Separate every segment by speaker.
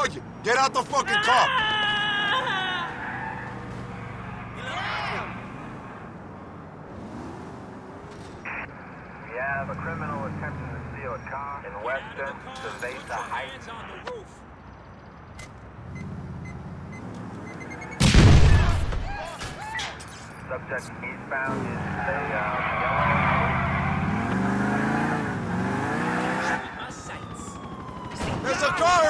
Speaker 1: saw you. Get out the fucking car.
Speaker 2: We have a criminal attempting to steal a car in Weston, Cerveza Heights. Subject eastbound is they, There's a car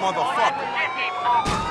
Speaker 2: motherfucker.